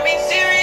Let me serious.